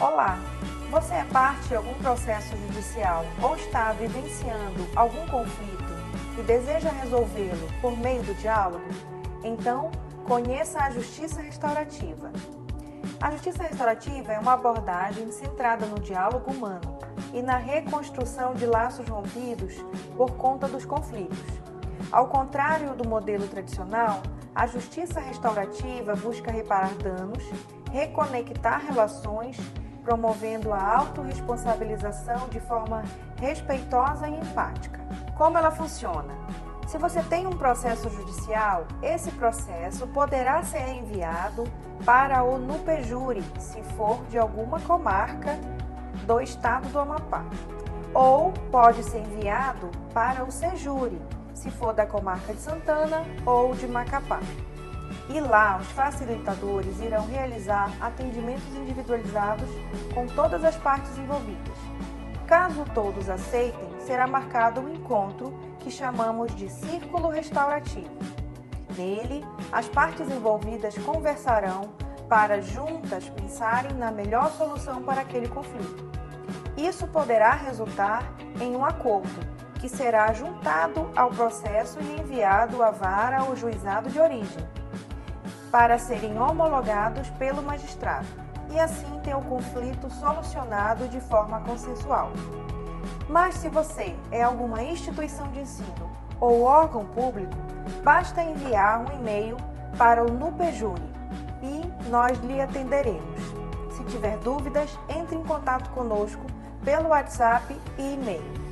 Olá, você é parte de algum processo judicial ou está vivenciando algum conflito e deseja resolvê-lo por meio do diálogo? Então, conheça a Justiça Restaurativa. A Justiça Restaurativa é uma abordagem centrada no diálogo humano e na reconstrução de laços rompidos por conta dos conflitos. Ao contrário do modelo tradicional, a justiça restaurativa busca reparar danos, reconectar relações, promovendo a autorresponsabilização de forma respeitosa e empática. Como ela funciona? Se você tem um processo judicial, esse processo poderá ser enviado para o NUPEJURI, se for de alguma comarca do estado do Amapá, ou pode ser enviado para o SEJURI, se for da comarca de Santana ou de Macapá. E lá, os facilitadores irão realizar atendimentos individualizados com todas as partes envolvidas. Caso todos aceitem, será marcado um encontro que chamamos de Círculo Restaurativo. Nele, as partes envolvidas conversarão para juntas pensarem na melhor solução para aquele conflito. Isso poderá resultar em um acordo que será juntado ao processo e enviado à vara ou juizado de origem, para serem homologados pelo magistrado, e assim ter o conflito solucionado de forma consensual. Mas se você é alguma instituição de ensino ou órgão público, basta enviar um e-mail para o NUPEJURI e nós lhe atenderemos. Se tiver dúvidas, entre em contato conosco pelo WhatsApp e e-mail.